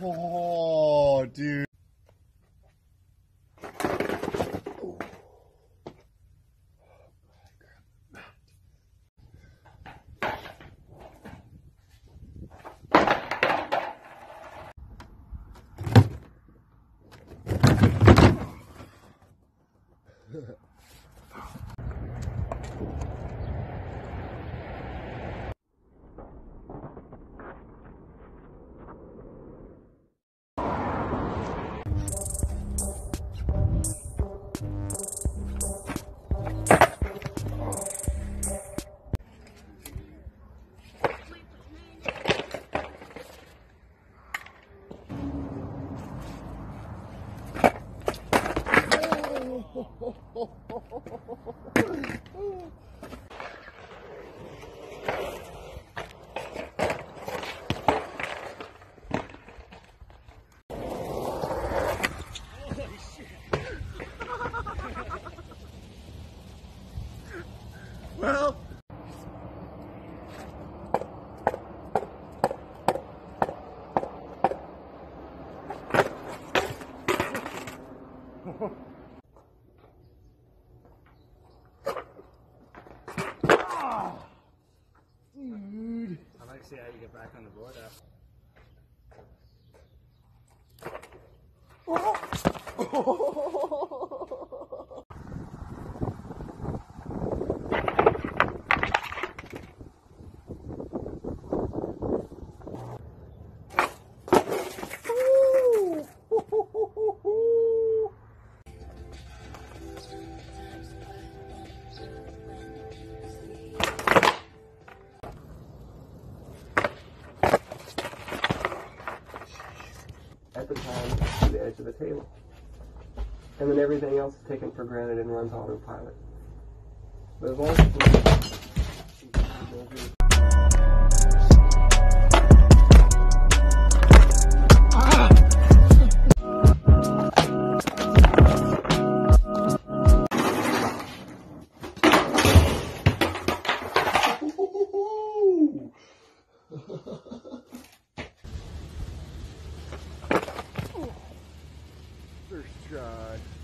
Oh, dude. Well. Dude. See how you get back on the board after. at time to the edge of the table. And then everything else is taken for granted and runs autopilot. But as long as Ha ha ha. monster stride.